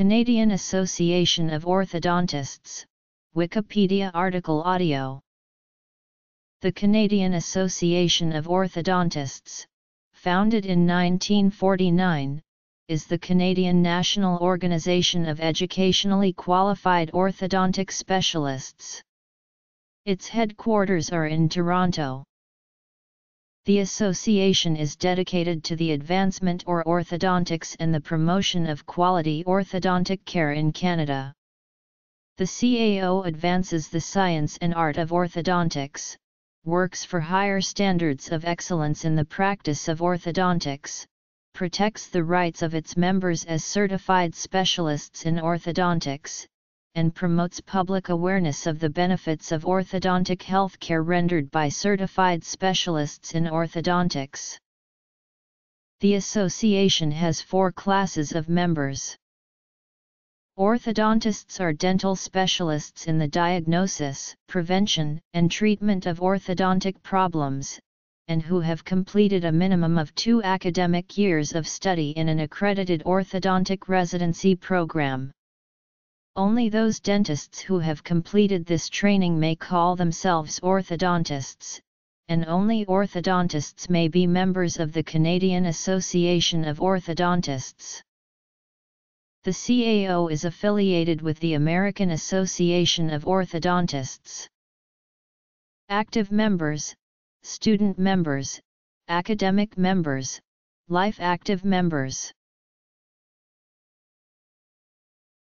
Canadian Association of Orthodontists, Wikipedia article audio. The Canadian Association of Orthodontists, founded in 1949, is the Canadian national organization of educationally qualified orthodontic specialists. Its headquarters are in Toronto. The association is dedicated to the advancement or orthodontics and the promotion of quality orthodontic care in Canada. The CAO advances the science and art of orthodontics, works for higher standards of excellence in the practice of orthodontics, protects the rights of its members as certified specialists in orthodontics, and promotes public awareness of the benefits of orthodontic healthcare rendered by certified specialists in orthodontics. The association has four classes of members. Orthodontists are dental specialists in the diagnosis, prevention, and treatment of orthodontic problems, and who have completed a minimum of two academic years of study in an accredited orthodontic residency program. Only those dentists who have completed this training may call themselves orthodontists, and only orthodontists may be members of the Canadian Association of Orthodontists. The CAO is affiliated with the American Association of Orthodontists. Active members, student members, academic members, life active members.